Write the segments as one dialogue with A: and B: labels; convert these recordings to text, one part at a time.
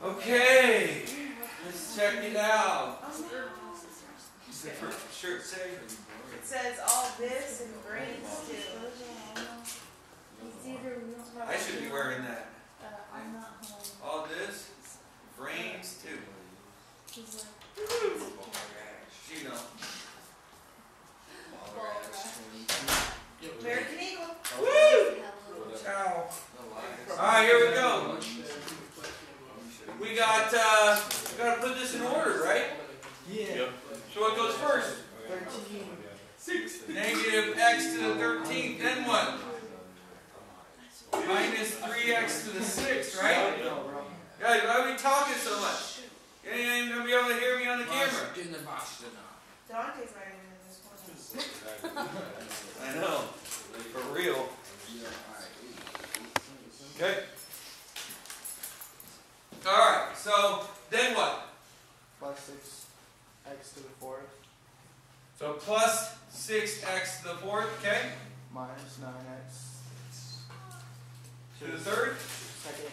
A: Okay, let's check it out. For sure, say.
B: It says all this and brains too.
A: I should be wearing that.
C: Uh, I'm not home.
A: All this, brains too.
C: He's like,
A: You know.
B: American Eagle.
A: Woo!
C: have a little.
A: Ciao. All right, here we go. We got, uh, we gotta put this in order, right?
D: Yeah.
A: So what goes first?
D: Thirteen.
A: Negative x to the 13th, then what? Minus 3x to the 6th, right?
D: No, bro.
A: Guys, why are we talking so much? You ain't even gonna be able to hear me on the camera.
B: Dante's not even in this one.
A: I know. For real. Okay. Alright, so then what?
D: Plus six x to the fourth
A: So plus 6x to the 4th, okay?
D: minus nine x
A: To the 3rd?
D: second.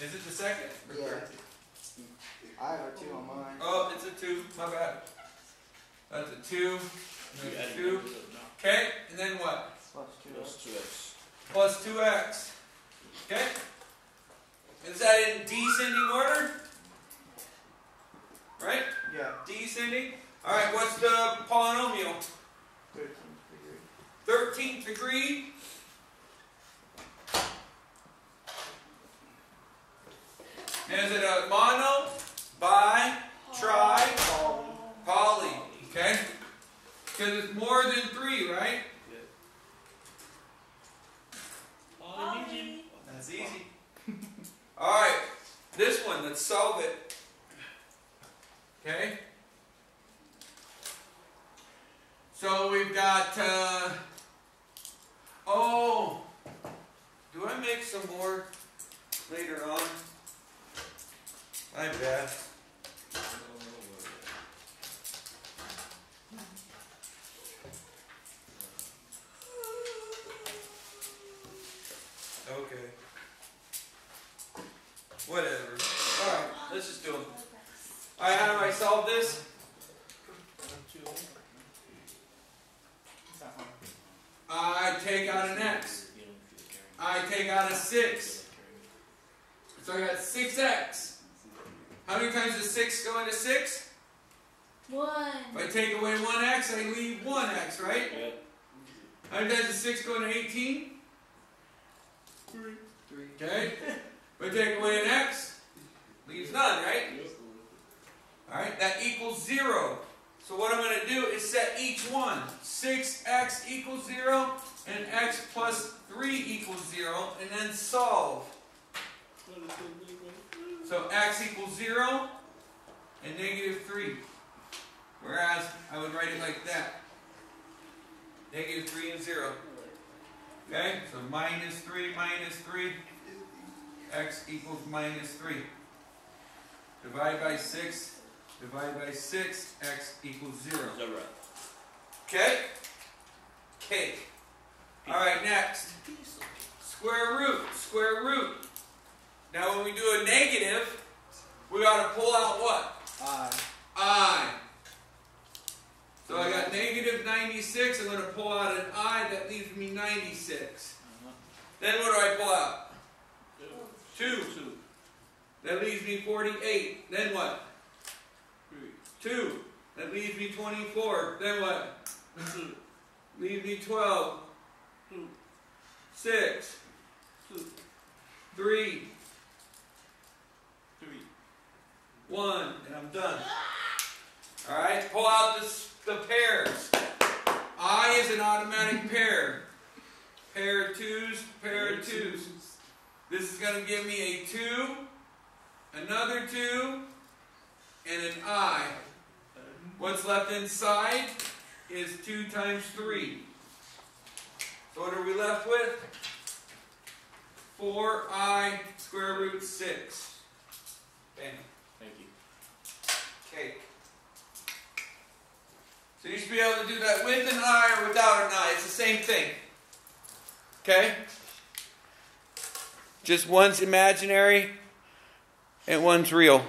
A: Is it the 2nd? or
D: Yeah.
A: third?
D: I have a two on mine.
A: Oh, it's a 2. My bad. That's a 2. That's a 2. Okay, and then what?
D: Plus two x.
A: Plus 2x. Okay? Is that in descending order? Right?
D: Yeah.
A: Descending? Alright, what's the polynomial?
D: Thirteen degree.
A: 13th degree. Is it a mono, bi, tri, poly? Okay? Because it's more than 3, right?
C: Ollie.
A: That's easy. Alright, this one, let's solve it. Okay? So we've got, uh, oh, do I make some more later on? My bad. Okay. Whatever. Alright, let's just do them. Alright, how do I solve this?
D: It's not hard.
A: I take out an x. I take out a 6. So I got 6x. How many times does 6 go into 6?
C: One.
A: If I take away 1x, I leave 1x, right? How many times does 6 go into 18?
D: Three.
A: Okay. If I take away an x, leaves none, right? Alright, that equals 0. So what I'm going to do is set each one. 6x equals 0, and x plus 3 equals 0, and then solve. So x equals 0 and negative 3. Whereas I would write it like that. Negative 3 and 0. Okay, so minus 3 minus 3. x equals minus 3. Divide by 6. Divide by 6. x equals 0. Okay? Cake. Alright, next. Square root. Square root. Now when we do a negative, we got to pull out what?
D: I.
A: I. So I got negative 96. I'm going to pull out an I. That leaves me 96. Uh-huh. Then what do I pull out? 2. That leaves me 48. Then what? 2. That leaves me 24. Then what? Leaves me 12. 6. 3. 1. And I'm done. Alright, pull out this, the pairs. I is an automatic pair. Pair of twos, pair of twos. This is going to give me a 2, another 2, and an I. What's left inside is 2 times 3. So what are we left with? 4i square root 6. Bam.
E: Thank you.
A: Cake. So you should be able to do that with an I or without an I. It's the same thing. Okay? Just one's imaginary and one's real.